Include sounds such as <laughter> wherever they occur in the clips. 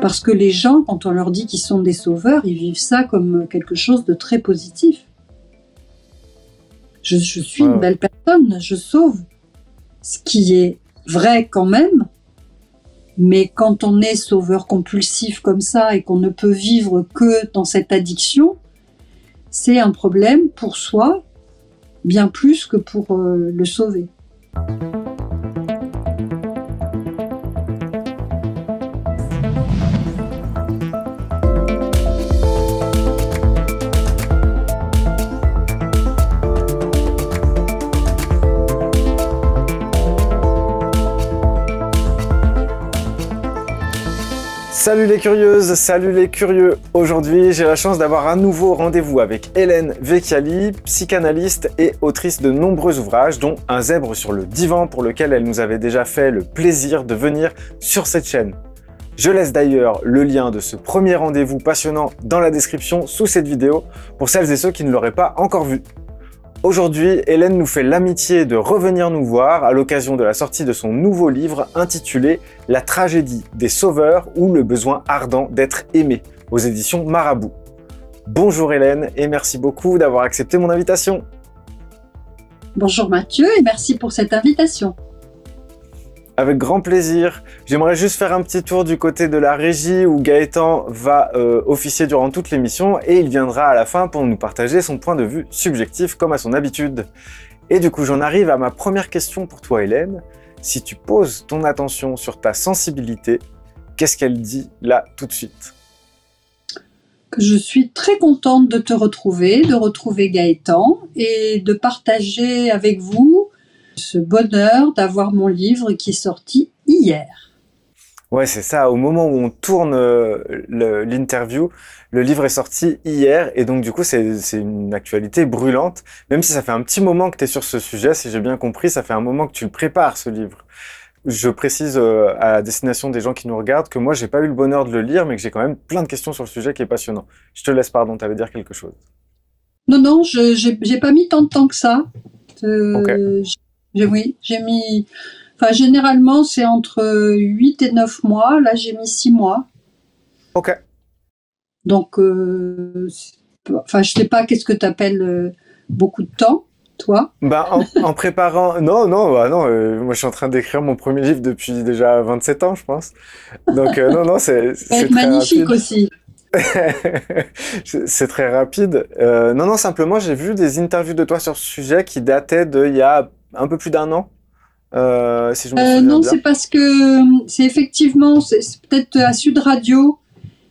Parce que les gens, quand on leur dit qu'ils sont des sauveurs, ils vivent ça comme quelque chose de très positif. Je, suis une belle personne, je sauve. Ce qui est vrai quand même, mais quand on est sauveur compulsif comme ça et qu'on ne peut vivre que dans cette addiction, c'est un problème pour soi bien plus que pour euh, le sauver. Salut les curieuses, salut les curieux. Aujourd'hui, j'ai la chance d'avoir un nouveau rendez-vous avec Hélène Vecchiali, psychanalyste et autrice de nombreux ouvrages, dont Un zèbre sur le divan pour lequel elle nous avait déjà fait le plaisir de venir sur cette chaîne. Je laisse d'ailleurs le lien de ce premier rendez-vous passionnant dans la description sous cette vidéo pour celles et ceux qui ne l'auraient pas encore vu. Aujourd'hui, Hélène nous fait l'amitié de revenir nous voir à l'occasion de la sortie de son nouveau livre intitulé La tragédie des sauveurs ou le besoin ardent d'être aimé aux éditions Marabout. Bonjour Hélène et merci beaucoup d'avoir accepté mon invitation. Bonjour Mathieu et merci pour cette invitation. Avec grand plaisir. J'aimerais juste faire un petit tour du côté de la régie où Gaëtan va euh, officier durant toute l'émission et il viendra à la fin pour nous partager son point de vue subjectif comme à son habitude. Et du coup, j'en arrive à ma première question pour toi, Hélène. Si tu poses ton attention sur ta sensibilité, qu'est-ce qu'elle dit là tout de suite? Que je suis très contente de te retrouver, de retrouver Gaëtan et de partager avec vous ce bonheur d'avoir mon livre qui est sorti hier. Ouais, c'est ça. Au moment où on tourne euh, l'interview, le livre est sorti hier et donc du coup c'est une actualité brûlante. Même si ça fait un petit moment que tu es sur ce sujet, si j'ai bien compris, ça fait un moment que tu le prépares ce livre. Je précise euh, à la destination des gens qui nous regardent que moi j'ai pas eu le bonheur de le lire, mais que j'ai quand même plein de questions sur le sujet qui est passionnant. Je te laisse, pardon, tu allais dire quelque chose. Non, non, je j'ai pas mis tant de temps que ça. Euh, oui, j'ai mis. Enfin, généralement, c'est entre 8 et 9 mois. Là, j'ai mis 6 mois. Ok. Donc, euh, enfin, je sais pas qu'est-ce que tu appelles euh, beaucoup de temps, toi? Bah, <laughs> en, préparant. Non, non, bah, non. Euh, moi, je suis en train d'écrire mon premier livre depuis déjà 27 ans, je pense. Donc, non, non, c'est. <laughs> C'est magnifique aussi. <laughs> c'est très rapide. non, non, simplement, j'ai vu des interviews de toi sur ce sujet qui dataient d'il y a un peu plus d'un an. Euh, si je me euh, non, c'est parce que c'est effectivement, c'est peut-être à Sud Radio,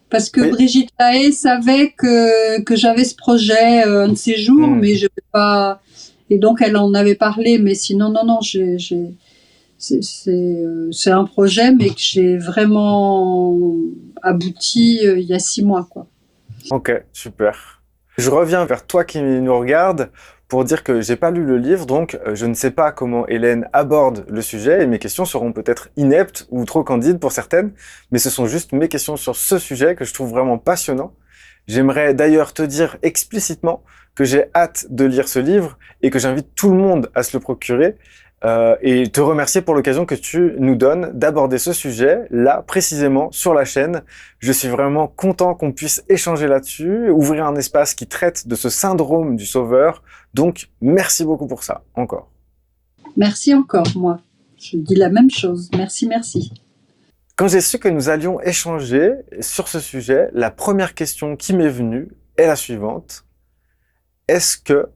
parce que Brigitte Lahaye savait que, que j'avais ce projet euh, un de ces jours, hmm. mais je pas. Et donc elle en avait parlé, mais sinon, non, non, j'ai, c'est un projet, mais que j'ai vraiment abouti il y a six mois, quoi. Ok, super. Je reviens vers toi qui nous regarde pour dire que j'ai pas lu le livre, donc euh, je ne sais pas comment Hélène aborde le sujet et mes questions seront peut-être ineptes ou trop candides pour certaines, mais ce sont juste mes questions sur ce sujet que je trouve vraiment passionnant. J'aimerais d'ailleurs te dire explicitement que j'ai hâte de lire ce livre et que j'invite tout le monde à se le procurer euh, et te remercier pour l'occasion que tu nous donnes d'aborder ce sujet là précisément sur la chaîne. Je suis vraiment content qu'on puisse échanger là-dessus, ouvrir un espace qui traite de ce syndrome du sauveur. Donc merci beaucoup pour ça encore. Merci encore moi. Je dis la même chose. Merci, merci. Quand j'ai su que nous allions échanger sur ce sujet, la première question qui m'est venue est la suivante. Est-ce que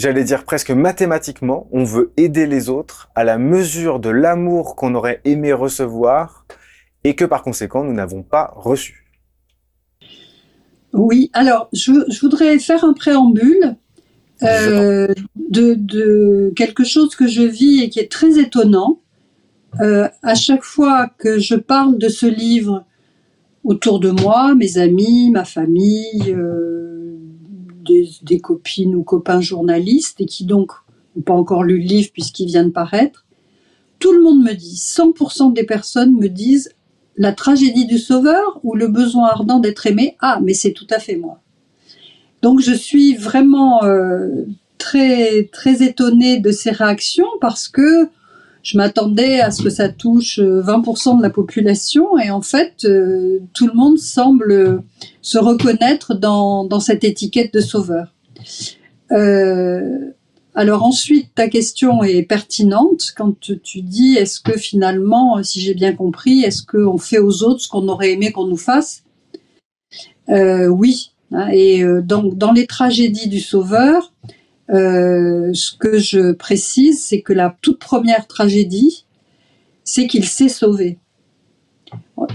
j'allais dire presque mathématiquement, on veut aider les autres à la mesure de l'amour qu'on aurait aimé recevoir et que par conséquent nous n'avons pas reçu. Oui, alors je, voudrais faire un préambule euh, de, quelque chose que je vis et qui est très étonnant. Euh, à chaque fois que je parle de ce livre autour de moi, mes amis, ma famille, euh, des, copines ou copains journalistes et qui donc n'ont pas encore lu le livre puisqu'il vient de paraître, tout le monde me dit, 100% des personnes me disent la tragédie du sauveur ou le besoin ardent d'être aimé? Ah, mais c'est tout à fait moi. Donc je suis vraiment euh, très très étonnée de ces réactions parce que je m'attendais à ce que ça touche 20% de la population et en fait, tout le monde semble se reconnaître dans, dans cette étiquette de sauveur. Euh, alors ensuite, ta question est pertinente quand tu dis est-ce que finalement, si j'ai bien compris, est-ce qu'on fait aux autres ce qu'on aurait aimé qu'on nous fasse? Euh, Oui. Hein, et euh, donc dans les tragédies du Sauveur, euh, ce que je précise, c'est que la toute première tragédie, c'est qu'il s'est sauvé.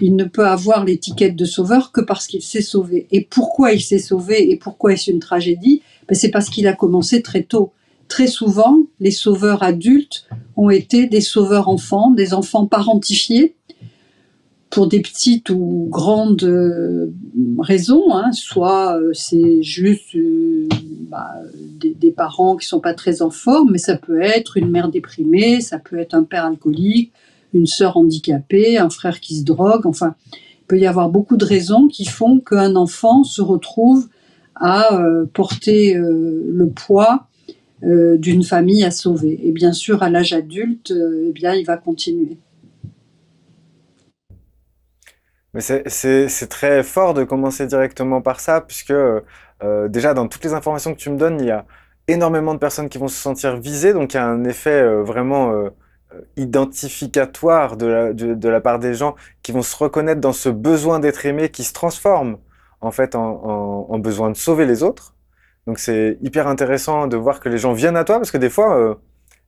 Il ne peut avoir l'étiquette de sauveur que parce qu'il s'est sauvé. Et pourquoi il s'est sauvé et pourquoi est-ce une tragédie? Ben, C'est parce qu'il a commencé très tôt très souvent, les sauveurs adultes ont été des sauveurs enfants, des enfants parentifiés, pour des petites ou grandes euh, raisons. Hein. Soit euh, c'est juste bah, des, parents qui sont pas très en forme, mais ça peut être une mère déprimée, ça peut être un père alcoolique, une sœur handicapée, un frère qui se drogue. Enfin, il peut y avoir beaucoup de raisons qui font qu'un enfant se retrouve à porter le poids euh, d'une famille à sauver. Et bien sûr, à l'âge adulte, euh, eh bien, il va continuer. Mais c'est très fort de commencer directement par ça, puisque euh, déjà dans toutes les informations que tu me donnes, il y a énormément de personnes qui vont se sentir visées, donc il y a un effet vraiment identificatoire de la, part des gens qui vont se reconnaître dans ce besoin d'être aimé qui se transforme en fait en besoin de sauver les autres. Donc c'est hyper intéressant de voir que les gens viennent à toi parce que des fois, euh,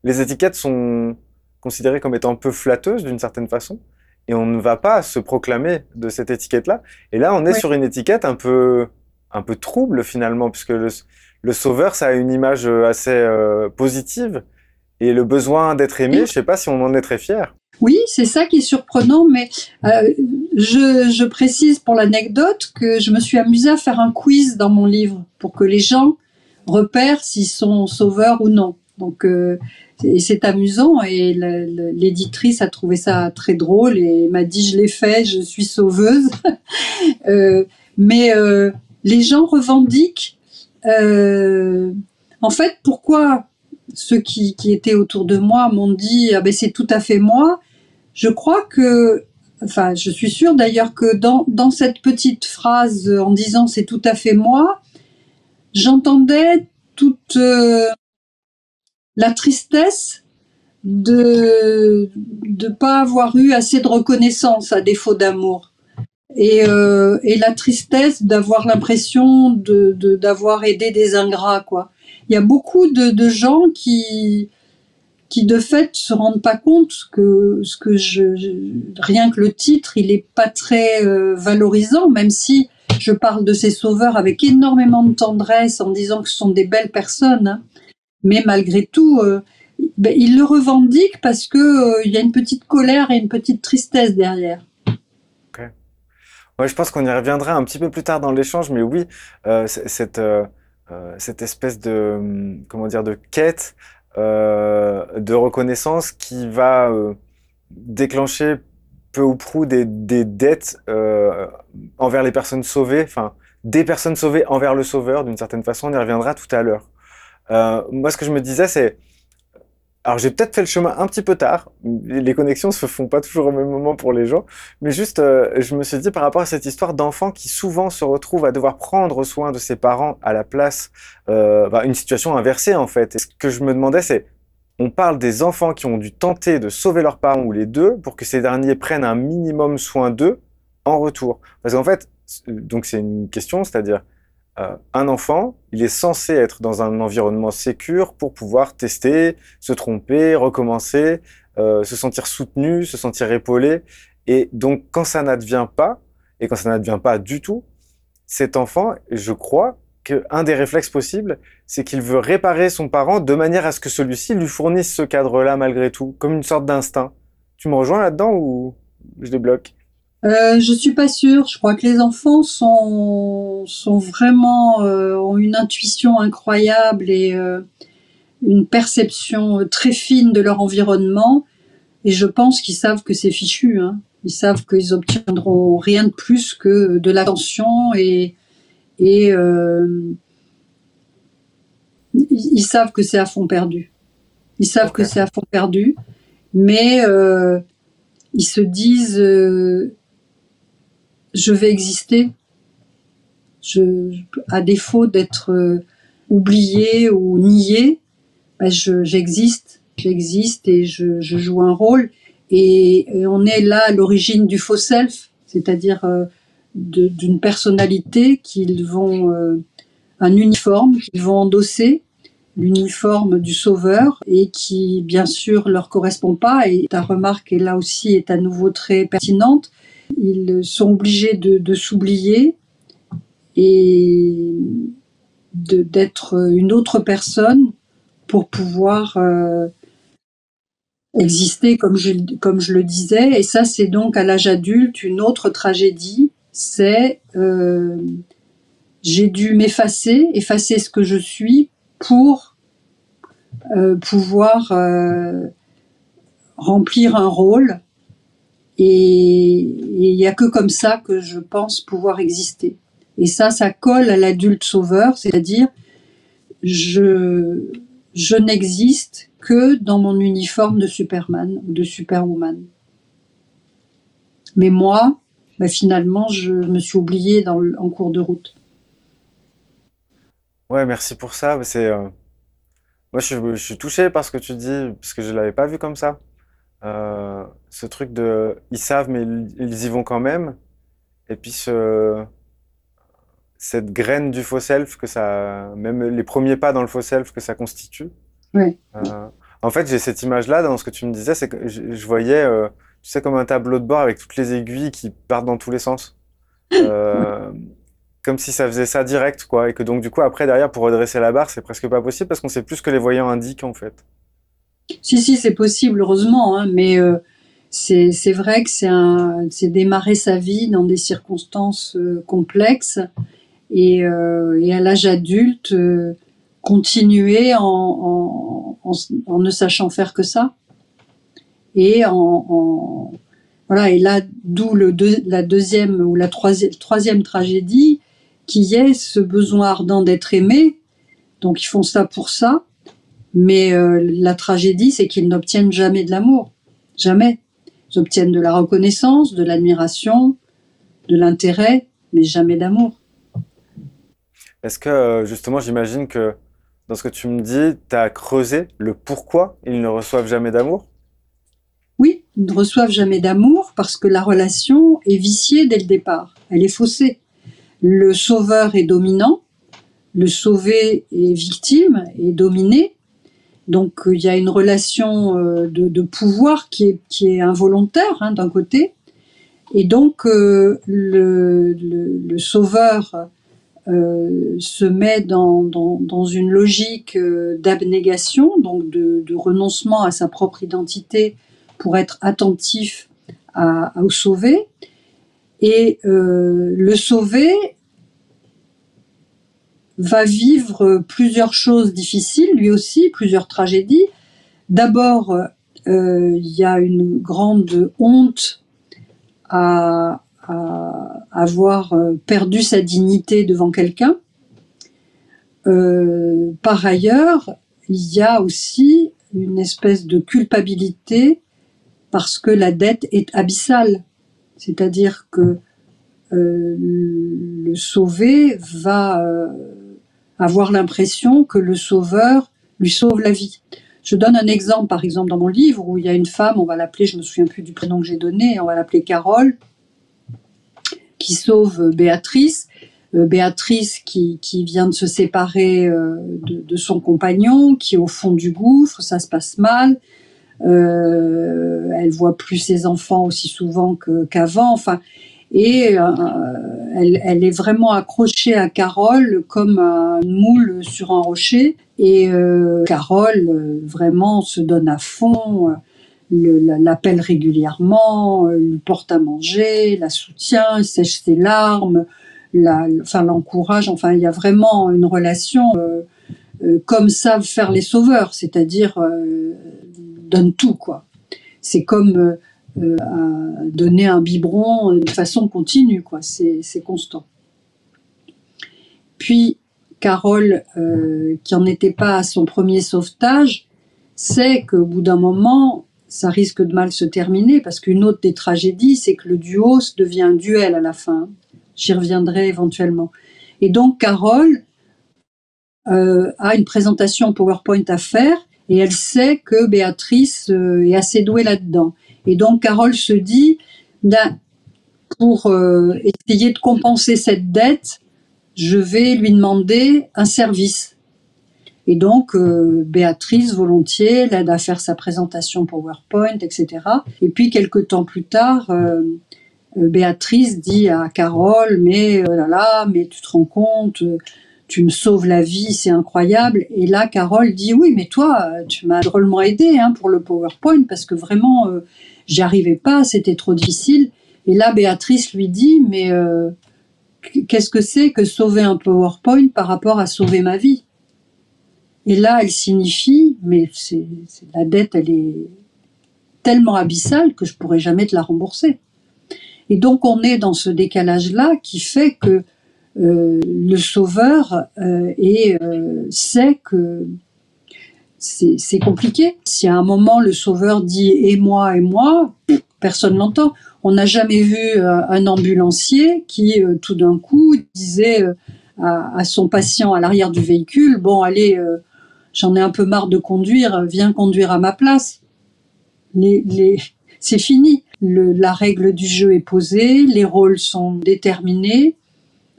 les étiquettes sont considérées comme étant un peu flatteuses d'une certaine façon et on ne va pas se proclamer de cette étiquette-là. Et là, on est sur une étiquette un peu, un peu trouble finalement puisque le, le sauveur, ça a une image euh, assez euh, positive et le besoin d'être aimé, je sais pas si on en est très fier. Oui, c'est ça qui est surprenant, mais euh, je, je, précise pour l'anecdote que je me suis amusée à faire un quiz dans mon livre pour que les gens repèrent s'ils sont sauveurs ou non. Donc, euh, c'est amusant et l'éditrice a trouvé ça très drôle et m'a dit je l'ai fait, je suis sauveuse. <laughs> euh, mais euh, les gens revendiquent. En fait, pourquoi ceux qui, étaient autour de moi m'ont dit ah ben c'est tout à fait moi je crois que, enfin, je suis sûre d'ailleurs que dans, cette petite phrase en disant c'est tout à fait moi, j'entendais toute la tristesse de ne pas avoir eu assez de reconnaissance à défaut d'amour. Et, euh, et, la tristesse d'avoir l'impression de d'avoir aidé des ingrats quoi. Il y a beaucoup de, de gens qui qui de fait se rendent pas compte que ce que je, rien que le titre il est pas très euh, valorisant même si je parle de ces sauveurs avec énormément de tendresse en disant que ce sont des belles personnes hein. Mais malgré tout euh, ben, ils le revendiquent parce que euh, il y a une petite colère et une petite tristesse derrière okay. je pense qu'on y reviendra un petit peu plus tard dans l'échange mais oui cette cette espèce de comment dire de quête euh, de reconnaissance qui va euh, déclencher peu ou prou des, dettes euh, envers les personnes sauvées, enfin des personnes sauvées envers le sauveur d'une certaine façon, on y reviendra tout à l'heure. Moi ce que je me disais c'est alors j'ai peut-être fait le chemin un petit peu tard, les connexions se font pas toujours au même moment pour les gens, mais juste euh, je me suis dit par rapport à cette histoire d'enfant qui souvent se retrouve à devoir prendre soin de ses parents à la place, euh, bah, une situation inversée en fait. Et ce que je me demandais c'est, on parle des enfants qui ont dû tenter de sauver leurs parents ou les deux pour que ces derniers prennent un minimum soin d'eux en retour. Parce qu'en fait, donc c'est une question, c'est-à-dire euh, un enfant, il est censé être dans un environnement sécure pour pouvoir tester, se tromper, recommencer, euh, se sentir soutenu, se sentir épaulé. Et donc, quand ça n'advient pas, et quand ça n'advient pas du tout, cet enfant, je crois qu'un des réflexes possibles, c'est qu'il veut réparer son parent de manière à ce que celui-ci lui fournisse ce cadre-là malgré tout, comme une sorte d'instinct. Tu me rejoins là-dedans ou je débloque? Euh, je suis pas sûre. Je crois que les enfants sont sont vraiment euh, ont une intuition incroyable et euh, une perception très fine de leur environnement. Et je pense qu'ils savent que c'est fichu. Hein. Ils savent qu'ils obtiendront rien de plus que de l'attention et et euh, ils savent que c'est à fond perdu. Ils savent que c'est à fond perdu mais ils se disent je vais exister. À défaut d'être oublié ou nié, ben j'existe, j'existe et je, je, joue un rôle. Et, on est là à l'origine du faux self, c'est-à-dire euh, d'une personnalité qu'ils vont, euh, un uniforme qu'ils vont endosser, l'uniforme du sauveur, et qui bien sûr leur correspond pas. Et ta remarque est là aussi est à nouveau très pertinente. Ils sont obligés de, s'oublier et d'être une autre personne pour pouvoir euh, exister comme je, comme je le disais. Et ça, c'est donc à l'âge adulte une autre tragédie. C'est euh, j'ai dû m'effacer, effacer ce que je suis pour euh, pouvoir remplir un rôle. Et il n'y a que comme ça que je pense pouvoir exister. Et ça, ça colle à l'adulte sauveur, c'est-à-dire je, je n'existe que dans mon uniforme de Superman ou de Superwoman. Mais moi, bah, finalement, je me suis oubliée dans en cours de route. Ouais, merci pour ça. C'est, euh, Moi, je, suis touché par ce que tu dis, parce que je ne l'avais pas vu comme ça. Euh, ce truc de ils savent, mais ils, y vont quand même. Et puis ce, cette graine du faux self que ça, même les premiers pas dans le faux self que ça constitue. Oui. Euh, en fait, j'ai cette image-là dans ce que tu me disais, c'est que je, voyais, euh, tu sais, comme un tableau de bord avec toutes les aiguilles qui partent dans tous les sens. Euh, <laughs> comme si ça faisait ça direct, quoi. Et que donc, du coup, après, derrière, pour redresser la barre, c'est presque pas possible parce qu'on sait plus ce que les voyants indiquent, en fait. Si, si, c'est possible, heureusement, hein, mais c'est vrai que c'est démarrer sa vie dans des circonstances complexes et, euh, et à l'âge adulte euh, continuer en, en, en, ne sachant faire que ça et en, voilà et là d'où le la deuxième ou la troisième, troisième tragédie qui est ce besoin ardent d'être aimé. Donc ils font ça pour ça mais euh, la tragédie c'est qu'ils n'obtiennent jamais de l'amour jamais ils obtiennent de la reconnaissance de l'admiration de l'intérêt mais jamais d'amour est-ce que, euh, justement, j'imagine que dans ce que tu me dis, tu as creusé le pourquoi ils ne reçoivent jamais d'amour? Oui, ils ne reçoivent jamais d'amour parce que la relation est viciée dès le départ. Elle est faussée. Le sauveur est dominant, le sauvé est victime et dominé. Donc il y a une relation euh, de, pouvoir qui est, involontaire hein, d'un côté. Et donc euh, le, sauveur euh, se met dans, une logique euh, d'abnégation, donc de, renoncement à sa propre identité pour être attentif à, au sauvé. Et euh, le sauvé va vivre plusieurs choses difficiles, lui aussi, plusieurs tragédies. D'abord, euh, il y a une grande honte à, à avoir euh, perdu sa dignité devant quelqu'un. Euh, par ailleurs, il y a aussi une espèce de culpabilité parce que la dette est abyssale. C'est-à-dire que euh, le sauvé va avoir l'impression que le sauveur lui sauve la vie. Je donne un exemple, par exemple, dans mon livre, où il y a une femme, on va l'appeler, je me souviens plus du prénom que j'ai donné, on va l'appeler Carole, qui sauve Béatrice. Euh, Béatrice qui, qui, vient de se séparer euh, de, de, son compagnon, qui est au fond du gouffre, ça se passe mal. Euh, elle voit plus ses enfants aussi souvent qu'avant. enfin, et euh, elle, elle, est vraiment accrochée à Carole comme un moule sur un rocher. Et euh, Carole vraiment se donne à fond l'appelle régulièrement, euh, lui porte à manger, la soutient, sèche ses larmes, la, enfin l'encourage. Enfin, il y a vraiment une relation euh, euh, comme savent faire les sauveurs, c'est-à-dire euh, donne tout quoi. C'est comme donner un biberon de façon continue quoi. C'est constant. Puis Carole, qui en était pas à son premier sauvetage, sait qu'au bout d'un moment, ça risque de mal se terminer parce qu'une autre des tragédies, c'est que le duo devient un duel à la fin. J'y reviendrai éventuellement. Et donc Carole euh, a une présentation PowerPoint à faire et elle sait que Béatrice euh, est assez douée là-dedans. Et donc Carole se dit, pour euh, essayer de compenser cette dette, je vais lui demander un service. Et donc, euh, Béatrice, volontiers, l'aide à faire sa présentation PowerPoint, etc. Et puis, quelques temps plus tard, euh, Béatrice dit à Carole, mais là là, mais tu te rends compte, tu me sauves la vie, c'est incroyable. Et là, Carole dit, oui, mais toi, tu m'as drôlement aidé hein, pour le PowerPoint, parce que vraiment, j'y arrivais pas, c'était trop difficile. Et là, Béatrice lui dit, mais qu'est-ce que c'est que sauver un PowerPoint par rapport à sauver ma vie? Et là, elle signifie, mais c'est la dette, elle est tellement abyssale que je pourrais jamais te la rembourser. Et donc, on est dans ce décalage-là qui fait que euh, le sauveur euh, euh, sait que c'est compliqué. Si à un moment le sauveur dit et moi et moi, personne l'entend. On n'a jamais vu un ambulancier qui tout d'un coup disait à, à, son patient à l'arrière du véhicule bon allez j'en ai un peu marre de conduire, viens conduire à ma place. Les, c'est fini. la règle du jeu est posée, les rôles sont déterminés,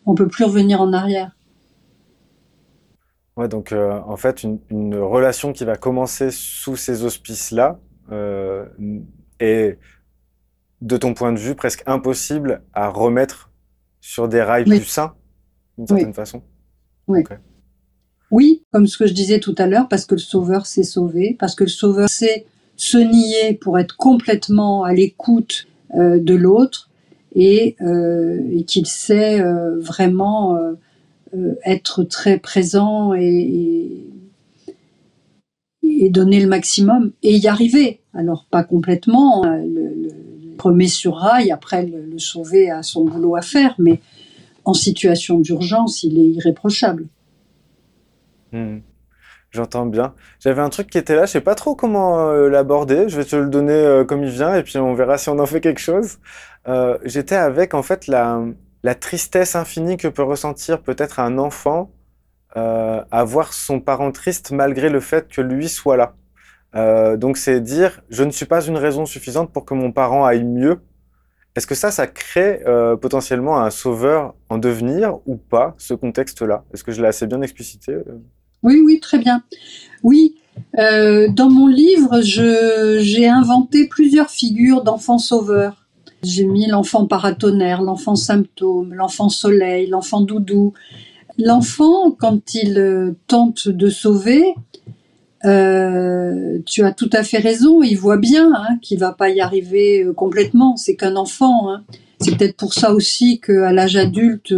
on peut plus revenir en arrière. Ouais, donc euh, en fait, une, relation qui va commencer sous ces auspices-là euh, est, de ton point de vue, presque impossible à remettre sur des rails plus sains, d'une certaine façon. Oui. Oui, comme ce que je disais tout à l'heure, parce que le sauveur s'est sauvé, parce que le sauveur sait se nier pour être complètement à l'écoute euh, de l'autre et, qu'il sait vraiment être très présent et, donner le maximum et y arriver. Alors pas complètement, hein, le, le, remet sur rail, après le, sauver à son boulot à faire, mais en situation d'urgence, il est irréprochable. Hmm. J'entends bien. J'avais un truc qui était là, je sais pas trop comment euh, l'aborder. Je vais te le donner euh, comme il vient et puis on verra si on en fait quelque chose. Euh, j'étais avec en fait la, la, tristesse infinie que peut ressentir peut-être un enfant à voir son parent triste malgré le fait que lui soit là. donc c'est dire je ne suis pas une raison suffisante pour que mon parent aille mieux. Est-ce que ça, ça crée potentiellement un sauveur en devenir ou pas, ce contexte-là? Est-ce que je l'ai assez bien explicité oui, oui, très bien. Oui, euh, dans mon livre, j'ai inventé plusieurs figures d'enfants sauveurs. J'ai mis l'enfant paratonnerre, l'enfant symptôme, l'enfant soleil, l'enfant doudou. L'enfant, quand il euh, tente de sauver, euh, tu as tout à fait raison, il voit bien hein, qu'il va pas y arriver complètement. C'est qu'un enfant. Hein. C'est peut-être pour ça aussi qu'à l'âge adulte,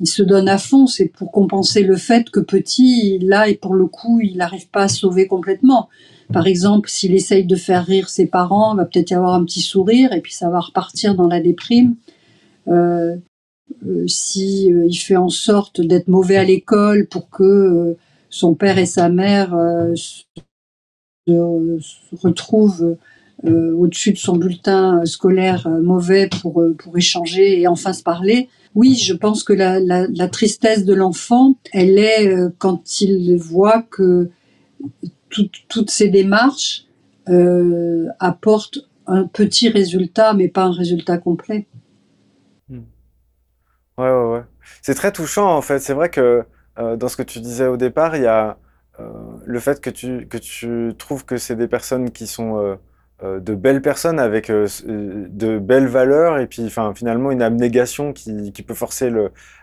il se donne à fond, c'est pour compenser le fait que petit, là, et pour le coup, il n'arrive pas à sauver complètement. Par exemple, s'il essaye de faire rire ses parents, il va peut-être y avoir un petit sourire, et puis ça va repartir dans la déprime. Euh, euh, si euh, il fait en sorte d'être mauvais à l'école pour que son père et sa mère se, retrouvent au-dessus de son bulletin scolaire mauvais pour, pour échanger et enfin se parler, oui, je pense que la, tristesse de l'enfant, elle est euh, quand il voit que toutes ces démarches euh, apportent un petit résultat, mais pas un résultat complet. Hmm. Ouais, ouais, ouais. C'est très touchant en fait. C'est vrai que euh, dans ce que tu disais au départ, il y a le fait que tu, que tu trouves que c'est des personnes qui sont euh, de belles personnes avec euh, euh, de belles valeurs et puis finalement une abnégation qui, qui peut forcer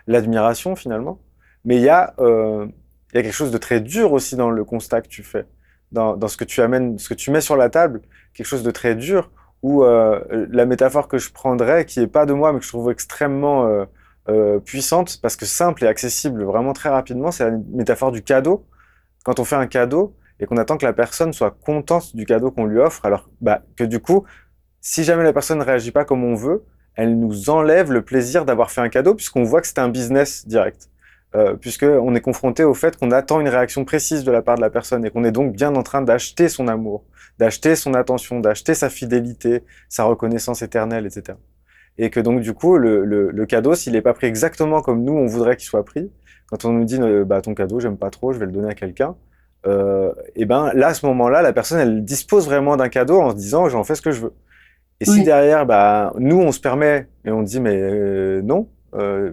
l'admiration finalement. Mais il y, a, il y a quelque chose de très dur aussi dans le constat que tu fais, dans, ce que tu amènes, ce que tu mets sur la table, quelque chose de très dur où la métaphore que je prendrais, qui est pas de moi mais que je trouve extrêmement puissante parce que simple et accessible vraiment très rapidement, c'est la métaphore du cadeau. Quand on fait un cadeau, et qu'on attend que la personne soit contente du cadeau qu'on lui offre, alors bah, que du coup, si jamais la personne ne réagit pas comme on veut, elle nous enlève le plaisir d'avoir fait un cadeau puisqu'on voit que c'est un business direct. Euh, puisqu'on est confronté au fait qu'on attend une réaction précise de la part de la personne et qu'on est donc bien en train d'acheter son amour, d'acheter son attention, d'acheter sa fidélité, sa reconnaissance éternelle, etc. Et que donc du coup, le, le, cadeau, s'il n'est pas pris exactement comme nous, on voudrait qu'il soit pris, quand on nous dit euh, bah, ton cadeau, j'aime pas trop, je vais le donner à quelqu'un, euh, et ben là, à ce moment-là, la personne, elle dispose vraiment d'un cadeau en se disant j'en fais ce que je veux. Et si derrière, bah, nous, on se permet et on dit mais euh, non, euh,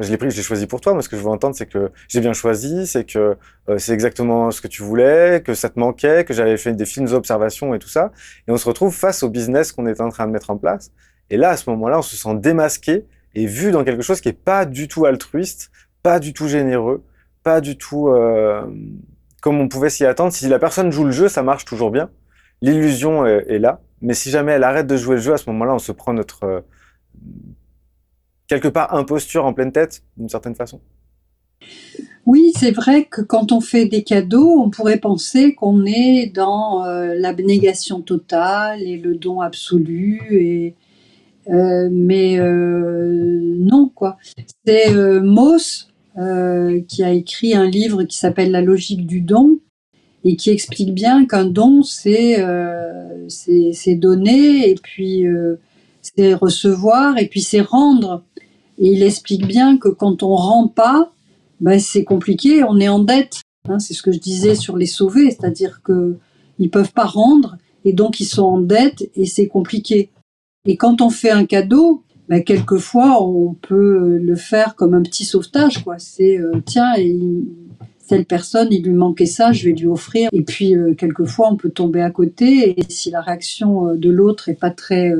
je l'ai pris, je l'ai choisi pour toi. Moi, ce que je veux entendre, c'est que j'ai bien choisi, c'est que euh, c'est exactement ce que tu voulais, que ça te manquait, que j'avais fait des fines observations et tout ça. Et on se retrouve face au business qu'on est en train de mettre en place. Et là, à ce moment-là, on se sent démasqué et vu dans quelque chose qui est pas du tout altruiste, pas du tout généreux, pas du tout euh, comme on pouvait s'y attendre. Si la personne joue le jeu, ça marche toujours bien. L'illusion est, là. Mais si jamais elle arrête de jouer le jeu, à ce moment-là, on se prend notre quelque part imposture en pleine tête, d'une certaine façon. Oui, c'est vrai que quand on fait des cadeaux, on pourrait penser qu'on est dans euh, l'abnégation totale et le don absolu, euh, mais euh, non, quoi. C'est Mauss qui a écrit un livre qui s'appelle La logique du don et qui explique bien qu'un don, c'est donner, et puis c'est recevoir, et puis c'est rendre. Et il explique bien que quand on rend pas, ben c'est compliqué, on est en dette. Hein, c'est ce que je disais sur les sauvés, c'est-à-dire que ils peuvent pas rendre et donc ils sont en dette et c'est compliqué. Et quand on fait un cadeau, ben quelquefois on peut le faire comme un petit sauvetage, quoi. C'est euh, tiens, et telle personne, il lui manquait ça, je vais lui offrir. Et puis euh, quelquefois on peut tomber à côté et si la réaction euh, de l'autre est pas très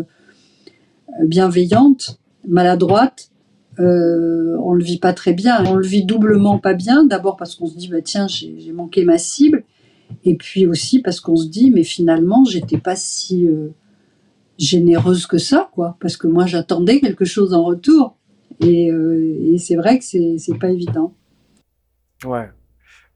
bienveillante, maladroite, euh, on le vit pas très bien. On le vit doublement pas bien. D'abord parce qu'on se dit bah tiens j'ai manqué ma cible, et puis aussi parce qu'on se dit mais finalement j'étais pas si euh, généreuse que ça quoi, parce que moi j'attendais quelque chose en retour. Et, euh, c'est vrai que c'est pas évident. Ouais.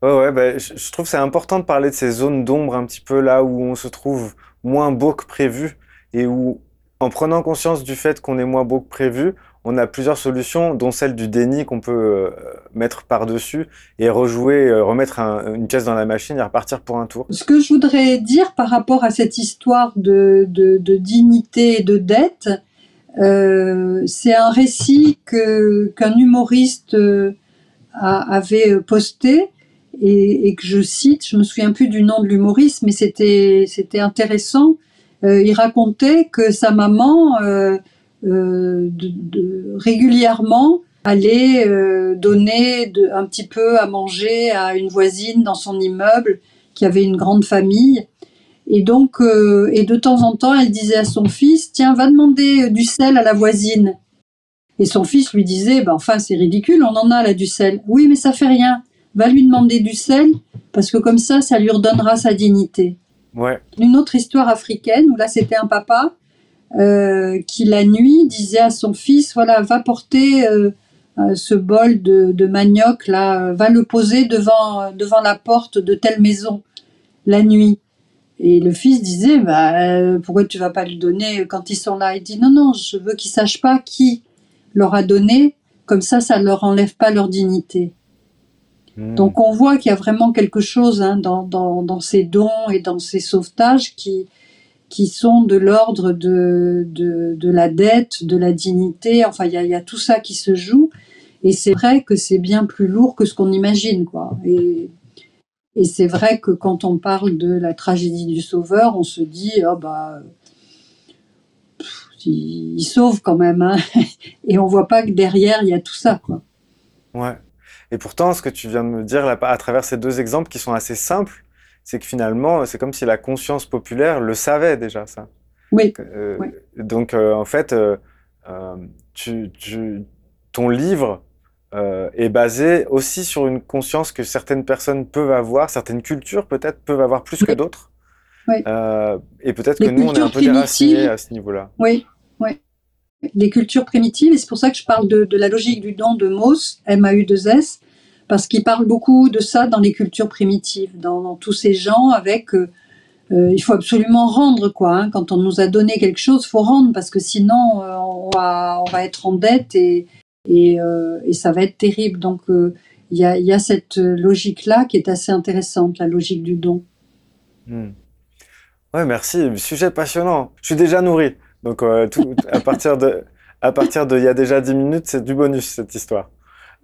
Ouais, bah, je, trouve c'est important de parler de ces zones d'ombre un petit peu là où on se trouve moins beau que prévu et où, en prenant conscience du fait qu'on est moins beau que prévu, on a plusieurs solutions, dont celle du déni qu'on peut euh, mettre par-dessus et rejouer, euh, remettre une pièce dans la machine et repartir pour un tour. Ce que je voudrais dire par rapport à cette histoire de, dignité et de dette, euh, c'est un récit qu'un humoriste avait posté et, que je cite, je me souviens plus du nom de l'humoriste, mais c'était intéressant. Il racontait que sa maman euh, de, régulièrement euh, donner un petit peu à manger à une voisine dans son immeuble qui avait une grande famille. Et donc, euh, et de temps en temps, elle disait à son fils, tiens, va demander du sel à la voisine. Et son fils lui disait, ben enfin, c'est ridicule, on en a là du sel. Oui, mais ça fait rien. Va lui demander du sel, parce que comme ça, ça lui redonnera sa dignité. Une autre histoire africaine, où là, c'était un papa euh, qui la nuit disait à son fils voilà va porter euh, euh, ce bol de, manioc là. Va le poser devant devant la porte de telle maison la nuit et le fils disait bah pourquoi tu vas pas lui donner quand ils sont là? Il dit non non je veux qu'ils sachent pas qui leur a donné. Comme ça ça leur enlève pas leur dignité hmm. donc on voit qu'il y a vraiment quelque chose hein, dans, dans, dans ces dons et dans ces sauvetages qui, qui sont de l'ordre de, de, la dette, de la dignité. Enfin, il y a, tout ça qui se joue. Et c'est vrai que c'est bien plus lourd que ce qu'on imagine, quoi. Et, et c'est vrai que quand on parle de la tragédie du sauveur, on se dit, oh bah, il, sauve quand même, hein. <laughs> Et on voit pas que derrière, il y a tout ça, quoi. Ouais. Et pourtant, ce que tu viens de me dire là, à travers ces deux exemples qui sont assez simples, c'est que finalement, c'est comme si la conscience populaire le savait déjà, ça. Oui. Euh, donc, euh, en fait, euh, tu, ton livre est basé aussi sur une conscience que certaines personnes peuvent avoir, certaines cultures peut-être peuvent avoir plus que d'autres. Oui. et peut-être que nous, on est un peu déracinés à ce niveau-là. Oui. Les cultures primitives, et c'est pour ça que je parle de, la logique du don de Mauss, M-A-U-2-S, parce qu'il parle beaucoup de ça dans les cultures primitives, dans, tous ces gens avec euh, euh, il faut absolument rendre quoi. Hein. Quand on nous a donné quelque chose, faut rendre parce que sinon euh, on, va, on va être en dette et, et, ça va être terrible. Donc il y a, cette logique-là qui est assez intéressante, la logique du don. Hmm. Ouais, merci. Sujet passionnant. Je suis déjà nourri. Donc, tout, à partir de, à partir de il y a déjà 10 minutes, c'est du bonus cette histoire.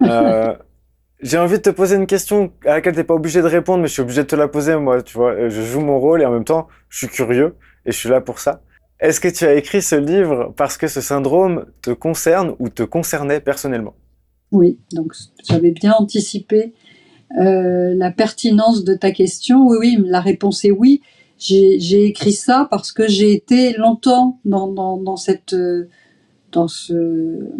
Euh, <laughs> j'ai envie de te poser une question à laquelle tu n'es pas obligé de répondre, mais je suis obligé de te la poser, moi, tu vois. Je joue mon rôle et en même temps, je suis curieux et je suis là pour ça. Est-ce que tu as écrit ce livre parce que ce syndrome te concerne ou te concernait personnellement? Oui, donc j'avais bien anticipé euh, la pertinence de ta question. Oui, oui, la réponse est oui. J'ai écrit ça parce que j'ai été longtemps dans, dans, cette, dans ce,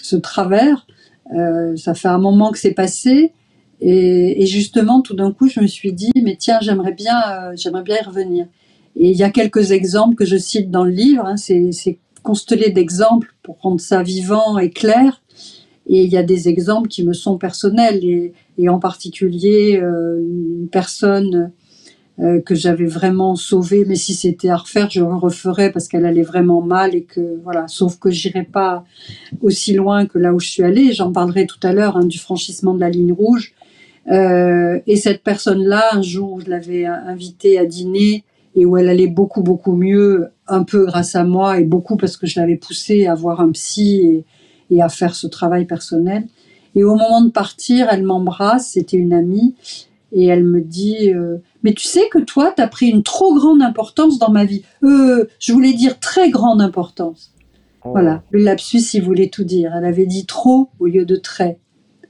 ce travers euh, ça fait un moment que c'est passé. Et, justement, tout d'un coup, je me suis dit, mais tiens, j'aimerais bien, euh, bien y revenir. Et il y a quelques exemples que je cite dans le livre. Hein, c'est constellé d'exemples pour rendre ça vivant et clair. Et il y a des exemples qui me sont personnels et, et en particulier euh, une personne euh, que j'avais vraiment sauvé, mais si c'était à refaire, je referais parce qu'elle allait vraiment mal et que voilà. Sauf que j'irai pas aussi loin que là où je suis allée. J'en parlerai tout à l'heure hein, du franchissement de la ligne rouge. Euh, et cette personne-là, un jour, je l'avais invitée à dîner et où elle allait beaucoup beaucoup mieux, un peu grâce à moi et beaucoup parce que je l'avais poussée à voir un psy et, et à faire ce travail personnel. Et au moment de partir, elle m'embrasse, c'était une amie, et elle me dit euh, mais tu sais que toi tu as pris une trop grande importance dans ma vie euh, je voulais dire très grande importance oh. voilà le lapsus il voulait tout dire elle avait dit trop au lieu de très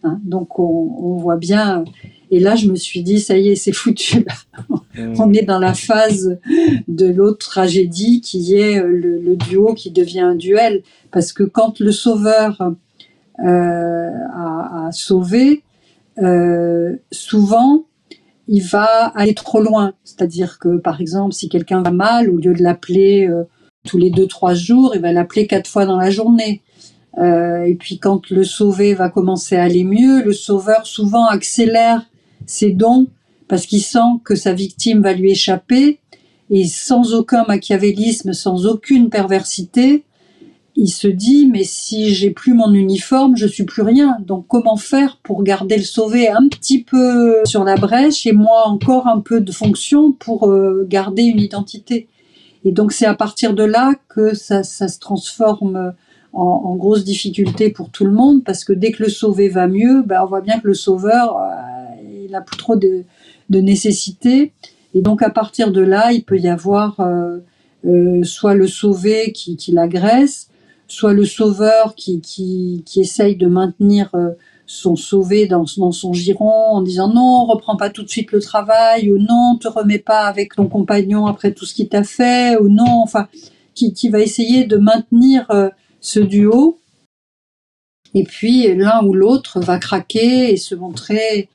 hein. donc on, on, voit bien et là je me suis dit ça y est c'est foutu mmh. <laughs> on est dans la phase de l'autre tragédie qui est le, le, duo qui devient un duel parce que quand le sauveur euh, a, a sauvé euh, souvent il va aller trop loin. C'est-à-dire que, par exemple, si quelqu'un va mal, au lieu de l'appeler euh, tous les deux, trois jours, il va l'appeler quatre fois dans la journée. Euh, et puis quand le sauvé va commencer à aller mieux, le sauveur souvent accélère ses dons parce qu'il sent que sa victime va lui échapper et sans aucun machiavélisme, sans aucune perversité, il se dit mais si j'ai plus mon uniforme, je suis plus rien. Donc comment faire pour garder le sauvé un petit peu sur la brèche et moi encore un peu de fonction pour euh, garder une identité? Et donc c'est à partir de là que ça, ça se transforme en, grosse difficulté pour tout le monde parce que dès que le sauvé va mieux, ben on voit bien que le sauveur euh, il a plus trop de, de nécessité. Et donc à partir de là, il peut y avoir euh, euh soit le sauvé qui, qui l'agresse, soit le sauveur qui, qui, essaye de maintenir euh, son sauvé dans, dans, son giron en disant non, reprends pas tout de suite le travail, ou non, te remets pas avec ton compagnon après tout ce qu'il t'a fait, ou non, enfin, qui, qui va essayer de maintenir euh, ce duo. Et puis l'un ou l'autre va craquer et se montrer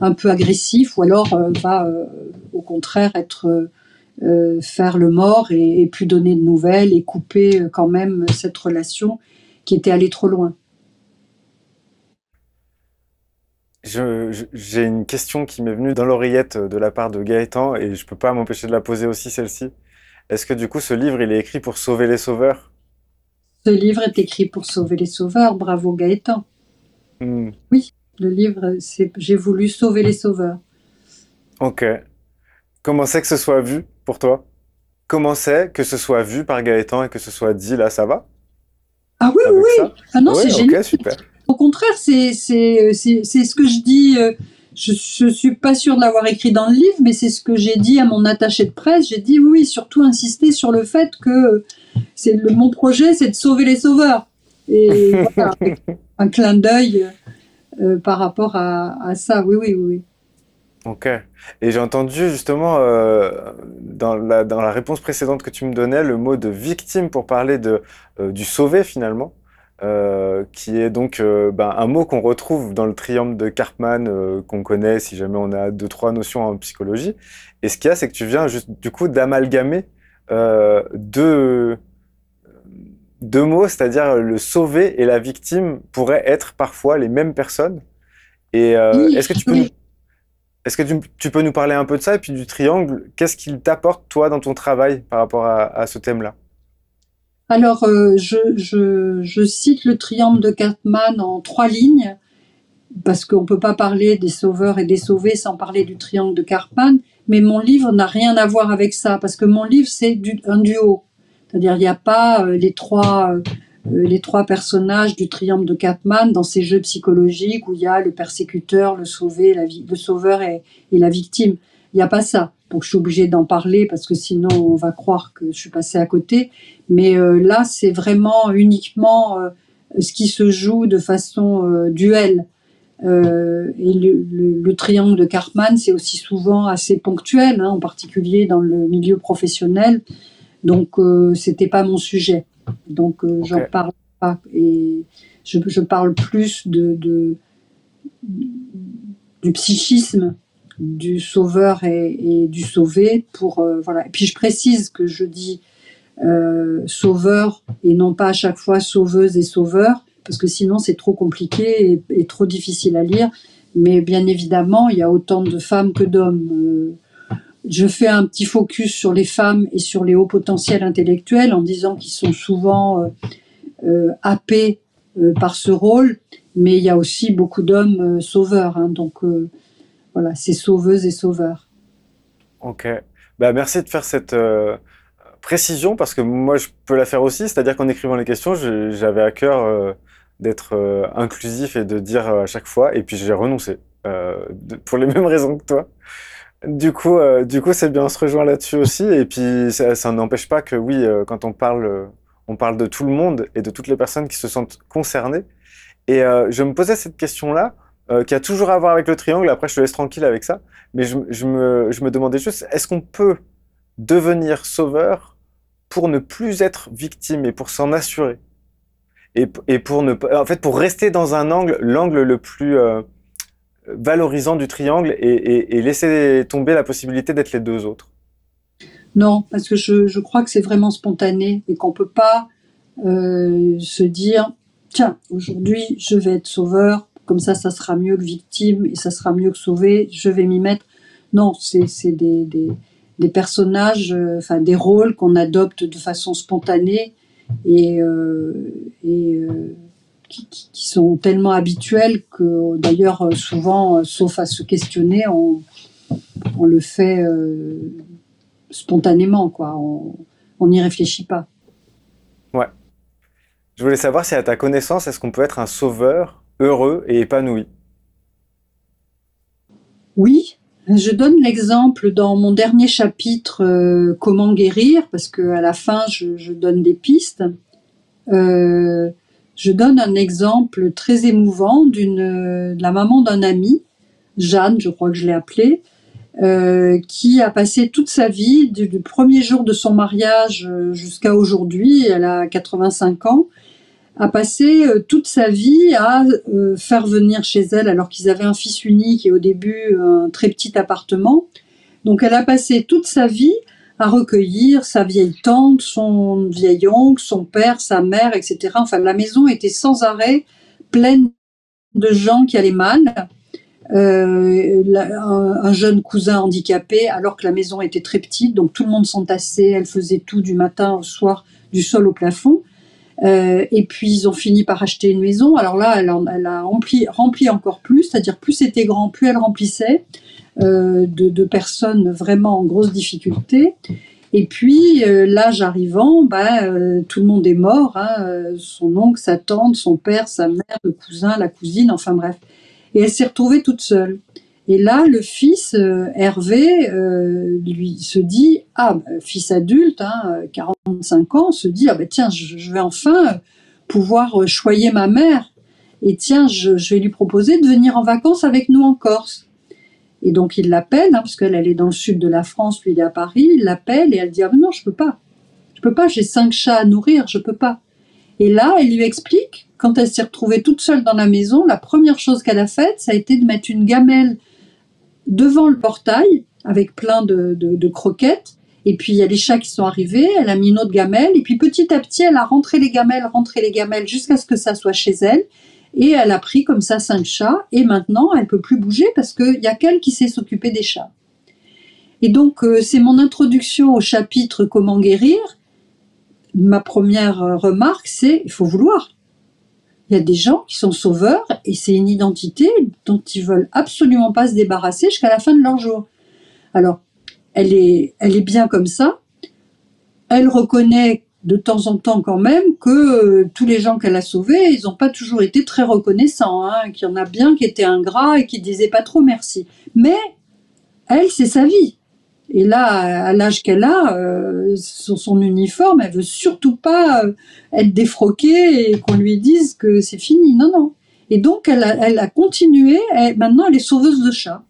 un peu agressif, ou alors euh, va au contraire être euh, faire le mort et, et, plus donner de nouvelles et couper euh, quand même cette relation qui était allée trop loin. J'ai une question qui m'est venue dans l'oreillette de la part de Gaëtan et je peux pas m'empêcher de la poser aussi celle-ci. Est-ce que du coup ce livre il est écrit pour sauver les sauveurs? Ce livre est écrit pour sauver les sauveurs, bravo Gaëtan. Hmm. Oui, le livre, c'est j'ai voulu sauver les sauveurs. Ok. Comment c'est que ce soit vu? Pour toi? Comment c'est que ce soit vu par Gaëtan et que ce soit dit là, ça va? Ah oui, oui, oui. Ah non, c'est génial. super. Au contraire, c'est ce que je dis. Euh, je, je suis pas sûre de l'avoir écrit dans le livre, mais c'est ce que j'ai dit à mon attaché de presse. J'ai dit oui, surtout insister sur le fait que c'est mon projet, c'est de sauver les sauveurs. Et <laughs> voilà, un clin d'œil euh, par rapport à, à, ça. Oui, oui, oui. Ok. Et j'ai entendu justement euh, dans, la, dans la réponse précédente que tu me donnais le mot de victime pour parler de, euh, du sauvé finalement, euh, qui est donc ben, un mot qu'on retrouve dans le triangle de Karpman euh, qu'on connaît si jamais on a deux trois notions en psychologie. Et ce qu'il y a, c'est que tu viens juste du coup d'amalgamer euh, deux deux mots, c'est-à-dire le sauvé et la victime pourraient être parfois les mêmes personnes. Et oui, est-ce que tu peux est-ce que tu, peux nous parler un peu de ça et puis du triangle? Qu'est-ce qu'il t'apporte, toi, dans ton travail par rapport à, ce thème-là? Alors, euh, je, cite le triangle de Cartman en trois lignes, parce qu'on ne peut pas parler des sauveurs et des sauvés sans parler du triangle de Cartman, mais mon livre n'a rien à voir avec ça, parce que mon livre, c'est un duo. C'est-à-dire, il n'y a pas euh, les trois... les trois personnages du triangle de Cartman dans ces jeux psychologiques où il y a le persécuteur, le sauvé, le sauveur et la victime. Il n'y a pas ça. Donc je suis obligée d'en parler parce que sinon on va croire que je suis passée à côté. Mais euh, là, c'est vraiment uniquement euh, ce qui se joue de façon euh, duel. et le, triangle de Cartman, c'est aussi souvent assez ponctuel, hein, en particulier dans le milieu professionnel. Donc c'était pas mon sujet. Donc j'en parle pas et je, parle plus de, de du psychisme du sauveur et, du sauvé pour euh, voilà. Et puis je précise que je dis euh, sauveur et non pas à chaque fois sauveuse et sauveur parce que sinon c'est trop compliqué et, trop difficile à lire. Mais bien évidemment, il y a autant de femmes que d'hommes. Euh, je fais un petit focus sur les femmes et sur les hauts potentiels intellectuels en disant qu'ils sont souvent happés par ce rôle, mais il y a aussi beaucoup d'hommes sauveurs. Hein, donc voilà, c'est sauveuse et sauveur. Ok. Bah, merci de faire cette euh, précision parce que moi, je peux la faire aussi. C'est-à-dire qu'en écrivant les questions, j'avais à cœur euh, d'être euh, inclusif et de dire à chaque fois. Et puis, j'ai renoncé pour les <laughs> mêmes raisons que toi. Du coup, du coup, c'est bien, on se rejoint là-dessus aussi. Et puis, ça, n'empêche pas que oui, quand on parle, on parle de tout le monde et de toutes les personnes qui se sentent concernées. Et je me posais cette question-là euh, qui a toujours à voir avec le triangle. Après, je te laisse tranquille avec ça. Mais je, me, je me, demandais juste, est-ce qu'on peut devenir sauveur pour ne plus être victime et pour s'en assurer? Et, et, pour ne en fait, pour rester dans un angle, l'angle le plus euh, valorisant du triangle et, laisser tomber la possibilité d'être les deux autres. Non, parce que je, crois que c'est vraiment spontané et qu'on peut pas euh, se dire tiens aujourd'hui je vais être sauveur comme ça, ça sera mieux que victime et ça sera mieux que sauvé, je vais m'y mettre. Non, c'est des, personnages, euh, enfin des rôles qu'on adopte de façon spontanée et, et euh, qui, sont tellement habituels que d'ailleurs souvent, sauf à se questionner, on, on le fait spontanément, quoi. On n'y réfléchit pas. Ouais. Je voulais savoir si à ta connaissance, est-ce qu'on peut être un sauveur heureux et épanoui? Oui, je donne l'exemple dans mon dernier chapitre euh, Comment guérir, parce que à la fin je, donne des pistes. Euh, je donne un exemple très émouvant d'une de la maman d'un ami, Jeanne, je crois que je l'ai appelée, euh, qui a passé toute sa vie, du, premier jour de son mariage jusqu'à aujourd'hui, elle a 85 ans, a passé euh, toute sa vie à euh, faire venir chez elle, alors qu'ils avaient un fils unique et au début un très petit appartement. Donc elle a passé toute sa vie à recueillir sa vieille tante, son vieil oncle, son père, sa mère, etc. Enfin, la maison était sans arrêt pleine de gens qui allaient mal. Euh, un, jeune cousin handicapé, alors que la maison était très petite, donc tout le monde s'entassait, elle faisait tout du matin au soir, du sol au plafond. Euh, et puis ils ont fini par acheter une maison. Alors là, elle, a rempli, rempli encore plus, c'est-à-dire plus c'était grand, plus elle remplissait euh, de, personnes vraiment en grosse difficulté. Et puis euh, l'âge arrivant, bah, tout le monde est mort. Hein, son oncle, sa tante, son père, sa mère, le cousin, la cousine, enfin bref. Et elle s'est retrouvée toute seule. Et là, le fils, euh, Hervé, euh, lui se dit, ah, bah, fils adulte, hein, 45 ans, se dit, ah ben tiens, je, vais enfin pouvoir choyer ma mère. Et tiens, je, vais lui proposer de venir en vacances avec nous en Corse. Et donc il l'appelle, hein, parce qu'elle elle est dans le sud de la France, lui il est à Paris, il l'appelle et elle dit, ah non, je peux pas. Je peux pas, j'ai cinq chats à nourrir, je peux pas. Et là, elle lui explique, quand elle s'est retrouvée toute seule dans la maison, la première chose qu'elle a faite, ça a été de mettre une gamelle devant le portail avec plein de, croquettes. Et puis il y a les chats qui sont arrivés, elle a mis une autre gamelle, et puis petit à petit elle a rentré les gamelles, rentré les gamelles jusqu'à ce que ça soit chez elle. Et elle a pris comme ça cinq chats, et maintenant elle peut plus bouger parce qu'il y a qu'elle qui sait s'occuper des chats. Et donc euh, c'est mon introduction au chapitre Comment guérir. ma première remarque, c'est il faut vouloir. Il y a des gens qui sont sauveurs et c'est une identité dont ils veulent absolument pas se débarrasser jusqu'à la fin de leur jour. Alors, elle est, elle est bien comme ça. Elle reconnaît de temps en temps quand même que euh, tous les gens qu'elle a sauvés, ils n'ont pas toujours été très reconnaissants, hein, qu'il y en a bien qui étaient ingrats et qui disaient pas trop merci. Mais elle, c'est sa vie. Et là, à l'âge qu'elle a, euh, sur son uniforme, elle veut surtout pas euh, être défroquée et qu'on lui dise que c'est fini. Non, non. Et donc, elle a, elle a continué. maintenant, elle est sauveuse de chats.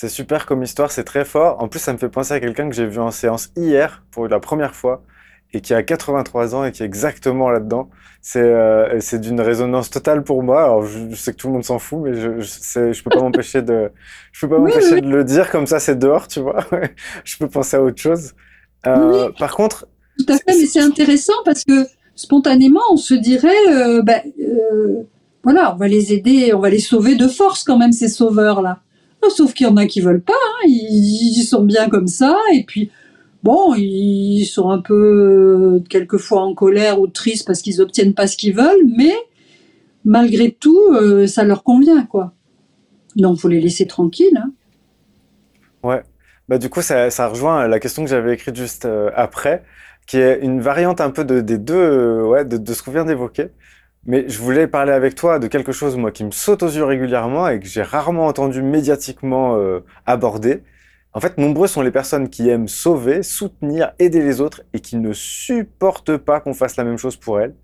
C'est super comme histoire, c'est très fort. En plus, ça me fait penser à quelqu'un que j'ai vu en séance hier pour la première fois et qui a 83 ans et qui est exactement là-dedans. C'est euh, d'une résonance totale pour moi. Alors, je, sais que tout le monde s'en fout, mais je je, je peux pas <laughs> m'empêcher de je peux pas m'empêcher de le dire comme ça. C'est dehors, tu vois. <laughs> je peux penser à autre chose. Euh, par contre, tout à fait, mais c'est intéressant parce que spontanément, on se dirait, euh, ben, euh, voilà, on va les aider, on va les sauver de force quand même ces sauveurs là. Sauf qu'il y en a qui veulent pas, hein. ils, sont bien comme ça, et puis bon, ils sont un peu euh, quelquefois en colère ou tristes parce qu'ils obtiennent pas ce qu'ils veulent, mais malgré tout, euh, ça leur convient, quoi. Donc faut les laisser tranquilles. Hein. Ouais. Bah du coup, ça, rejoint la question que j'avais écrite juste euh, après, qui est une variante un peu de, des deux, ouais, de, de ce qu'on vient d'évoquer. Mais je voulais parler avec toi de quelque chose, moi, qui me saute aux yeux régulièrement et que j'ai rarement entendu médiatiquement euh, aborder. En fait, nombreux sont les personnes qui aiment sauver, soutenir, aider les autres et qui ne supportent pas qu'on fasse la même chose pour elles.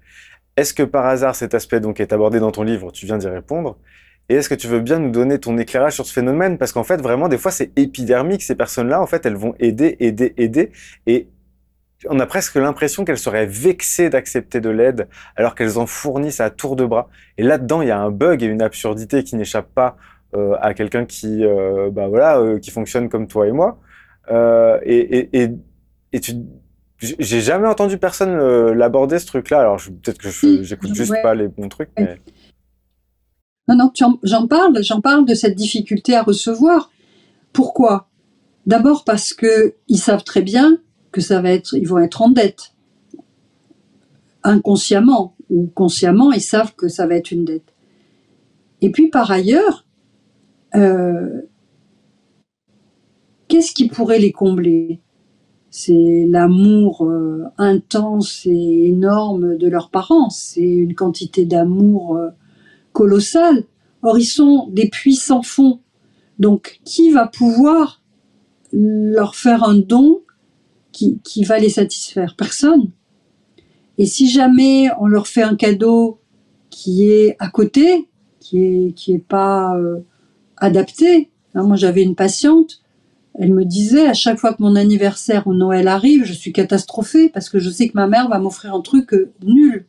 Est-ce que par hasard cet aspect donc est abordé dans ton livre? Tu viens d'y répondre. Et est-ce que tu veux bien nous donner ton éclairage sur ce phénomène? Parce qu'en fait, vraiment, des fois, c'est épidermique. Ces personnes-là, en fait, elles vont aider, aider, aider. Et on a presque l'impression qu'elles seraient vexées d'accepter de l'aide alors qu'elles en fournissent à tour de bras. Et là-dedans, il y a un bug et une absurdité qui n'échappe pas euh, à quelqu'un qui, euh, bah voilà, euh, qui fonctionne comme toi et moi. et, et, et, tu, j'ai jamais entendu personne l'aborder ce truc-là. Alors peut-être que j'écoute juste pas les bons trucs. Mais... Non, non, j'en parle, j'en parle de cette difficulté à recevoir. Pourquoi? D'abord parce que ils savent très bien que ça va être, ils vont être en dette. Inconsciemment ou consciemment, ils savent que ça va être une dette. Et puis par ailleurs, euh, qu'est-ce qui pourrait les combler? C'est l'amour euh, intense et énorme de leurs parents. C'est une quantité d'amour euh, colossale. Or, ils sont des puissants fonds. Donc, qui va pouvoir leur faire un don qui, va les satisfaire Personne. Et si jamais on leur fait un cadeau qui est à côté, qui est qui est pas euh, adapté, hein, moi j'avais une patiente, elle me disait à chaque fois que mon anniversaire ou Noël arrive, je suis catastrophée parce que je sais que ma mère va m'offrir un truc euh, nul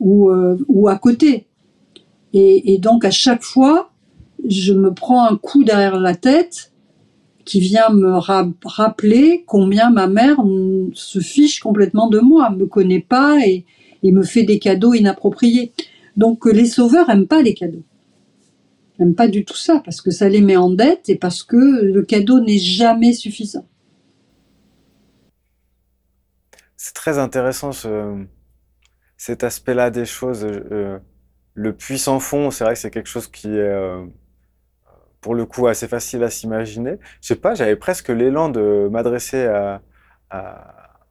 ou euh, ou à côté. Et, et donc à chaque fois, je me prends un coup derrière la tête qui vient me rappeler combien ma mère se fiche complètement de moi, me connaît pas et, me fait des cadeaux inappropriés. Donc les sauveurs aiment pas les cadeaux. N'aiment pas du tout ça parce que ça les met en dette et parce que le cadeau n'est jamais suffisant. C'est très intéressant ce, cet aspect-là des choses. Euh, le puissant fond, c'est vrai que c'est quelque chose qui est euh, pour le coup assez facile à s'imaginer. Je sais pas, j'avais presque l'élan de m'adresser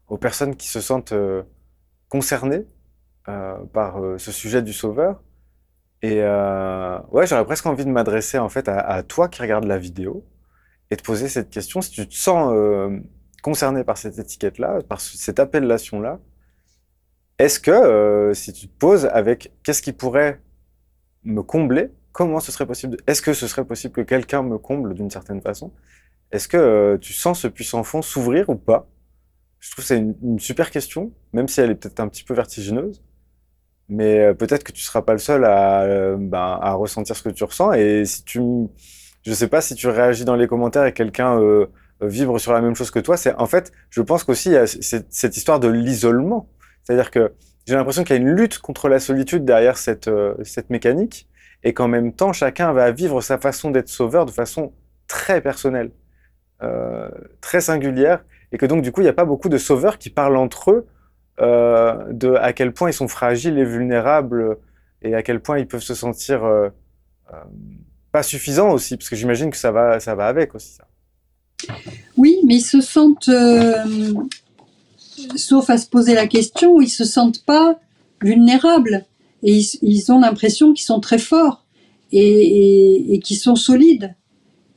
aux personnes qui se sentent euh, concernées euh, par euh, ce sujet du sauveur. Et ouais, j'aurais presque envie de m'adresser en fait à, toi qui regarde la vidéo et de poser cette question. Si tu te sens concerné par cette étiquette-là, par cette appellation-là, est-ce que si tu te poses avec qu'est-ce qui pourrait me combler comment ce serait possible Est-ce que ce serait possible que quelqu'un me comble d'une certaine façon? Est-ce que euh, tu sens ce puissant fond s'ouvrir ou pas? Je trouve que c'est une, super question, même si elle est peut-être un petit peu vertigineuse. Mais euh, peut-être que tu seras pas le seul à, euh, ben, à ressentir ce que tu ressens. Et si tu, je sais pas si tu réagis dans les commentaires et quelqu'un vibre sur la même chose que toi, c'est en fait, je pense qu'aussi il y a cette, histoire de l'isolement. C'est-à-dire que j'ai l'impression qu'il y a une lutte contre la solitude derrière cette mécanique et qu'en même temps, chacun va vivre sa façon d'être sauveur de façon très personnelle, euh, très singulière, et que donc du coup il n'y a pas beaucoup de sauveurs qui parlent entre eux euh, de à quel point ils sont fragiles et vulnérables et à quel point ils peuvent se sentir euh, pas suffisants aussi, parce que j'imagine que ça va, ça va avec aussi ça. Oui, mais ils se sentent, sauf à se poser la question, ils se sentent pas vulnérables et ils, ont l'impression qu'ils sont très forts et, et, qu'ils sont solides.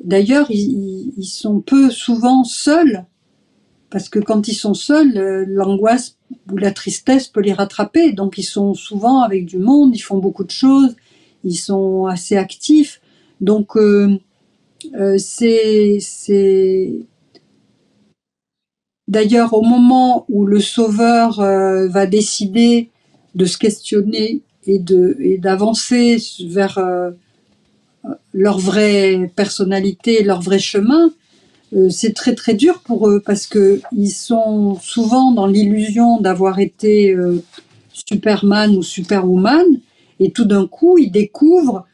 D'ailleurs, ils, sont peu souvent seuls parce que quand ils sont seuls, euh, l'angoisse ou la tristesse peut les rattraper. Donc ils sont souvent avec du monde, ils font beaucoup de choses, ils sont assez actifs. Donc euh, euh, c'est d'ailleurs au moment où le sauveur va décider de se questionner et d'avancer vers leur vraie personnalité, leur vrai chemin, euh, c'est très très dur pour eux parce que ils sont souvent dans l'illusion d'avoir été euh, Superman ou Superwoman et tout d'un coup ils découvrent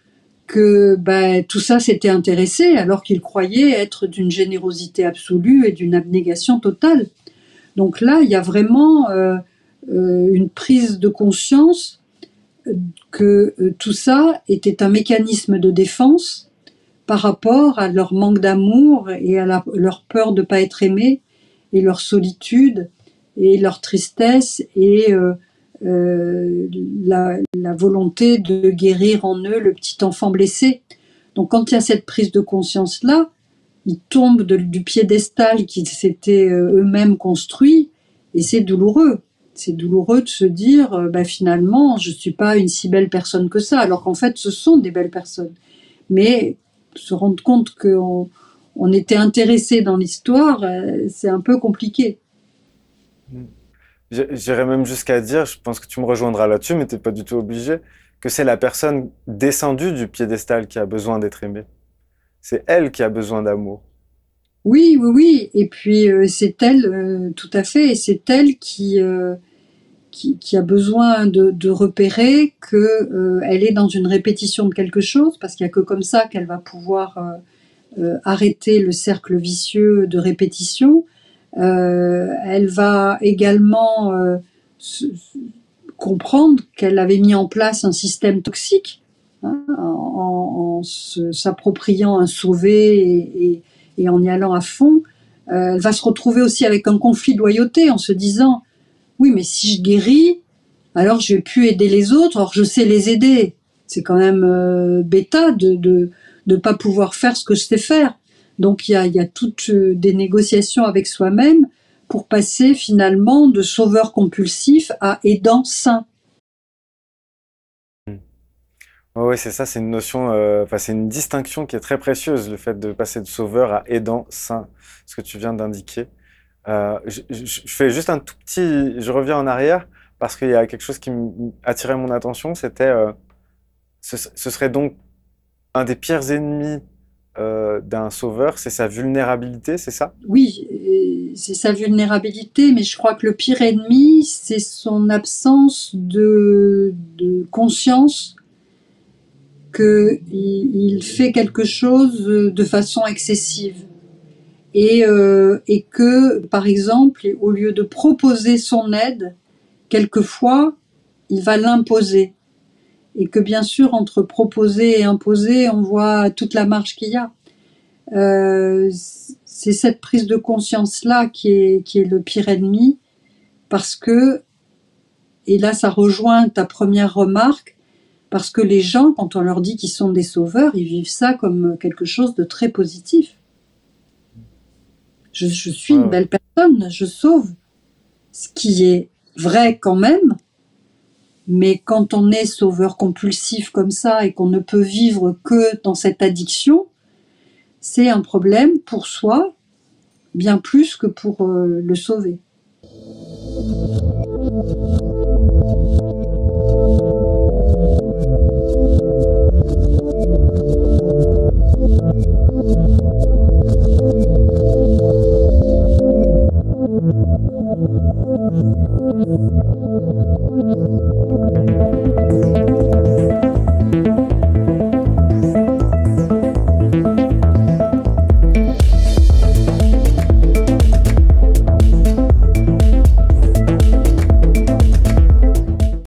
que ben, tout ça s'était intéressé alors qu'ils croyaient être d'une générosité absolue et d'une abnégation totale. Donc là, il y a vraiment euh, une prise de conscience que tout ça était un mécanisme de défense par rapport à leur manque d'amour et à leur peur de ne pas être aimé et leur solitude et leur tristesse et euh, euh, la, volonté de guérir en eux le petit enfant blessé. Donc quand il y a cette prise de conscience-là, ils tombent du piédestal qu'ils s'étaient euh, eux-mêmes construit et c'est douloureux. C'est douloureux de se dire, bah, finalement, je ne suis pas une si belle personne que ça, alors qu'en fait, ce sont des belles personnes. Mais se rendre compte qu'on on était intéressé dans l'histoire, euh, c'est un peu compliqué. J'irais même jusqu'à dire, je pense que tu me rejoindras là-dessus, mais tu n'es pas du tout obligé, que c'est la personne descendue du piédestal qui a besoin d'être aimée. C'est elle qui a besoin d'amour. Oui, oui, oui. Et puis euh, c'est elle, euh, tout à fait, et c'est elle qui, qui, a besoin de, repérer qu'elle euh, est dans une répétition de quelque chose, parce qu'il n'y a que comme ça qu'elle va pouvoir euh, euh, arrêter le cercle vicieux de répétition. elle va également comprendre qu'elle avait mis en place un système toxique hein, en, s'appropriant un sauvé et, en y allant à fond. elle va se retrouver aussi avec un conflit de loyauté en se disant oui, mais si je guéris, alors je vais plus aider les autres, or je sais les aider. C'est quand même euh, bêta de, de de pas pouvoir faire ce que je sais faire. Donc il y a, y a toutes euh, des négociations avec soi-même pour passer finalement de sauveur compulsif à aidant sain. Oui, c'est ça, c'est une notion, euh, c'est une distinction qui est très précieuse, le fait de passer de sauveur à aidant sain, ce que tu viens d'indiquer. Euh, je, fais juste un tout petit. Je reviens en arrière parce qu'il y a quelque chose qui attirait mon attention. C'était. Euh, ce, serait donc un des pires ennemis d'un sauveur, c'est sa vulnérabilité, c'est ça? Oui, c'est sa vulnérabilité, mais je crois que le pire ennemi, c'est son absence de conscience qu'il il fait quelque chose de façon excessive et, euh, et que, par exemple, au lieu de proposer son aide, quelquefois, il va l'imposer. Et que bien sûr, entre proposer et imposer, on voit toute la marge qu'il y a. Euh, c'est cette prise de conscience-là qui est, qui est le pire ennemi, parce que, et là ça rejoint ta première remarque, parce que les gens, quand on leur dit qu'ils sont des sauveurs, ils vivent ça comme quelque chose de très positif. Je, suis une belle personne, je sauve. Ce qui est vrai quand même, mais quand on est sauveur compulsif comme ça et qu'on ne peut vivre que dans cette addiction, c'est un problème pour soi, bien plus que pour euh, le sauver.